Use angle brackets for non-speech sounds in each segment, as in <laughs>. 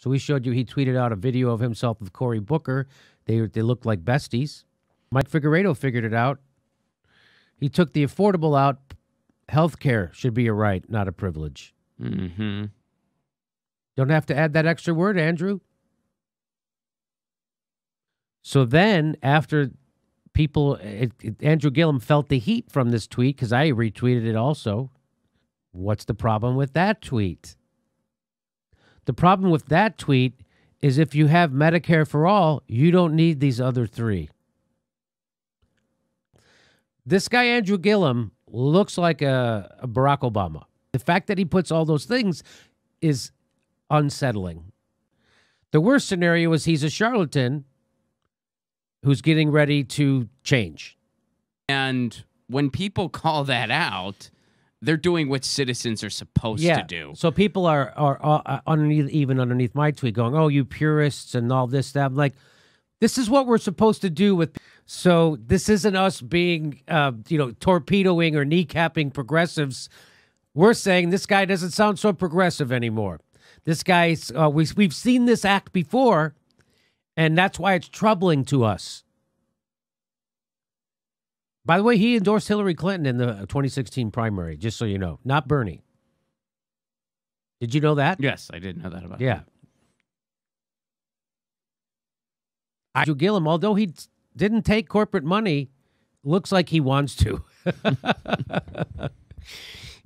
So we showed you he tweeted out a video of himself with Cory Booker. They they looked like besties. Mike Figueredo figured it out. He took the affordable out. Healthcare should be a right, not a privilege. Mm-hmm. Don't have to add that extra word, Andrew. So then, after people, it, it- Andrew Gillum felt the heat from this tweet because I retweeted it also. What's the problem with that tweet? The problem with that tweet is if you have Medicare for all, you don't need these other three. This guy, Andrew Gillum, looks like a, a Barack Obama. The fact that he puts all those things is unsettling. The worst scenario is he's a charlatan who's getting ready to change. And when people call that out, they're doing what citizens are supposed to do. So people are are uh, underneath, even underneath my tweet, going, "Oh, you purists and all this stuff." I'm like, this is what we're supposed to do with. So this isn't us being, uh, you know, torpedoing or kneecapping progressives. We're saying this guy doesn't sound so progressive anymore. This guy's uh, we we've seen this act before, and that's why it's troubling to us. By the way, he endorsed Hillary Clinton in the 2016 primary, just so you know, not Bernie. Did you know that? Yes, I did know that about Yeah. him. Andrew Gillum, although he didn't take corporate money, looks like he wants to. <laughs>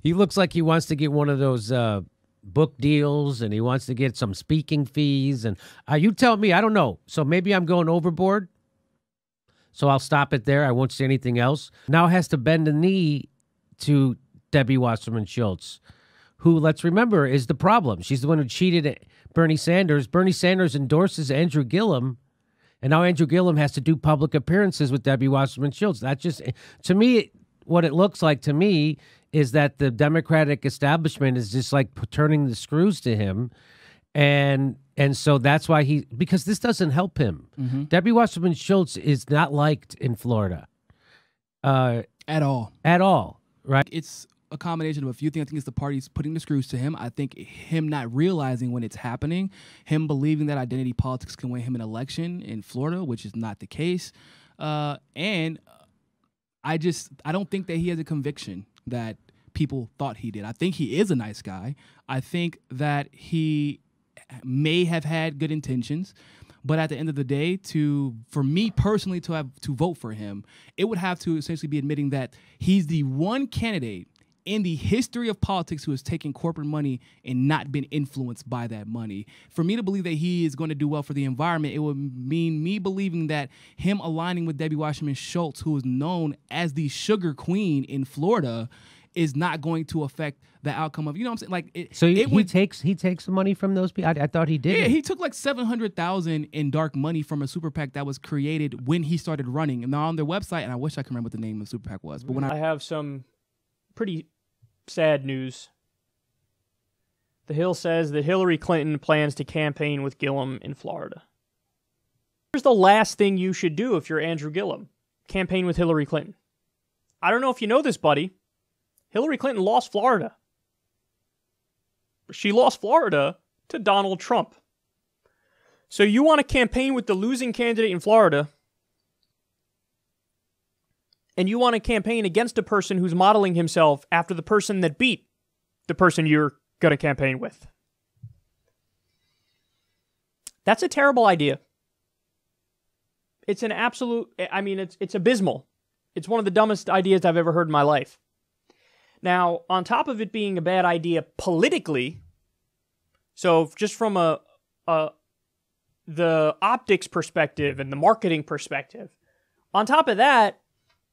he looks like he wants to get one of those uh, book deals and he wants to get some speaking fees. And uh, you tell me, I don't know. So maybe I'm going overboard. So I'll stop it there. I won't say anything else. Now has to bend a knee to Debbie Wasserman Schultz, who, let's remember, is the problem. She's the one who cheated at Bernie Sanders. Bernie Sanders endorses Andrew Gillum, and now Andrew Gillum has to do public appearances with Debbie Wasserman Schultz. That just, to me, what it looks like to me is that the Democratic establishment is just like turning the screws to him. And and so that's why he because this doesn't help him. Debbie Wasserman Schultz is not liked in Florida uh, at all. at all, right? It's a combination of a few things. I think it's the parties putting the screws to him. I think him not realizing when it's happening, him believing that identity politics can win him an election in Florida, which is not the case. Uh, and I just I don't think that he has a conviction that people thought he did. I think he is a nice guy. I think that he may have had good intentions, but at the end of the day, to for me personally to have to vote for him, it would have to essentially be admitting that he's the one candidate in the history of politics who has taken corporate money and not been influenced by that money. For me to believe that he is going to do well for the environment, it would mean me believing that him aligning with Debbie Wasserman Schultz, who is known as the sugar queen in Florida, is not going to affect the outcome of you know what I'm saying. Like it, So he, it he would takes he takes the money from those people. I, I thought he did. yeah, he took like seven hundred thousand in dark money from a super PAC that was created when he started running. And they're on their website, and I wish I could remember what the name of the super PAC was. But when I I have some pretty sad news. The Hill says that Hillary Clinton plans to campaign with Gillum in Florida. Here's the last thing you should do if you're Andrew Gillum campaign with Hillary Clinton. I don't know if you know this, buddy. Hillary Clinton lost Florida. She lost Florida to Donald Trump. So you want to campaign with the losing candidate in Florida, and you want to campaign against a person who's modeling himself after the person that beat the person you're going to campaign with. That's a terrible idea. It's an absolute I mean it's it's abysmal. It's one of the dumbest ideas I've ever heard in my life. Now, on top of it being a bad idea politically, so just from a, a the optics perspective and the marketing perspective, on top of that,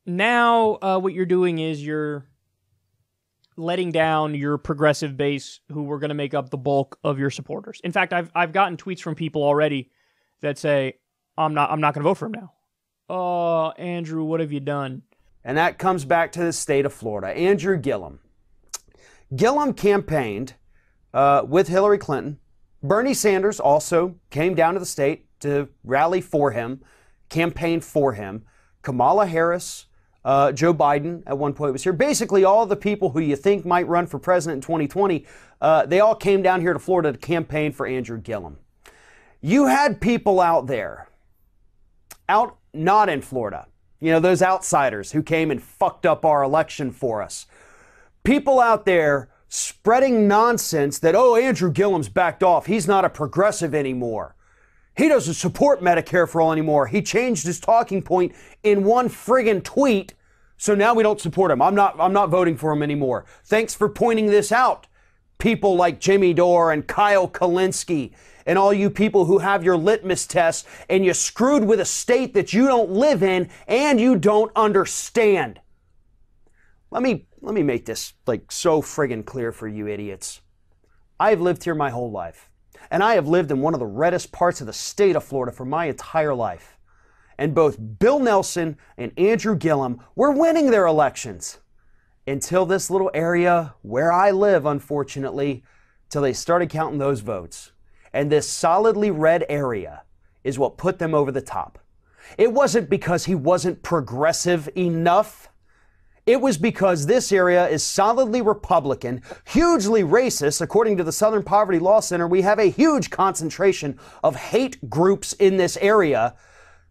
now uh, what you're doing is you're letting down your progressive base who were going to make up the bulk of your supporters. In fact, I've I've gotten tweets from people already that say I'm not I'm not going to vote for him now. Oh, Andrew, what have you done? And that comes back to the state of Florida. Andrew Gillum. Gillum campaigned uh, with Hillary Clinton. Bernie Sanders also came down to the state to rally for him, campaign for him. Kamala Harris, uh, Joe Biden at one point was here. Basically, all the people who you think might run for president in 2020, uh, they all came down here to Florida to campaign for Andrew Gillum. You had people out there, out not in Florida, you know, those outsiders who came and fucked up our election for us. People out there spreading nonsense that, oh, Andrew Gillum's backed off. He's not a progressive anymore. He doesn't support Medicare for all anymore. He changed his talking point in one friggin' tweet. So now we don't support him. I'm not I'm not voting for him anymore. Thanks for pointing this out. People like Jimmy Dore and Kyle Kulinski and all you people who have your litmus test and you screwed with a state that you don't live in and you don't understand. Let me let me make this like so friggin' clear for you idiots. I've lived here my whole life and I have lived in one of the reddest parts of the state of Florida for my entire life. And both Bill Nelson and Andrew Gillum were winning their elections until this little area where I live, unfortunately, till they started counting those votes. And this solidly red area is what put them over the top. It wasn't because he wasn't progressive enough. It was because this area is solidly Republican, hugely racist. According to the Southern Poverty Law Center, we have a huge concentration of hate groups in this area.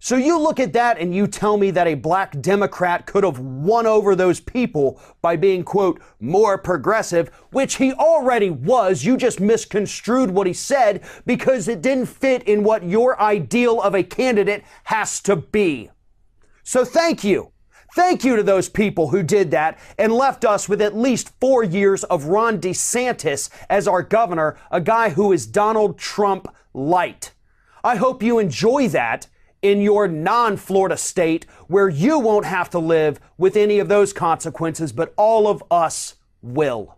So you look at that and you tell me that a black Democrat could have won over those people by being, quote, more progressive, which he already was. You just misconstrued what he said because it didn't fit in what your ideal of a candidate has to be. So thank you. Thank you to those people who did that and left us with at least four years of Ron DeSantis as our governor, a guy who is Donald Trump light. I hope you enjoy that in your non Florida state where you won't have to live with any of those consequences, but all of us will.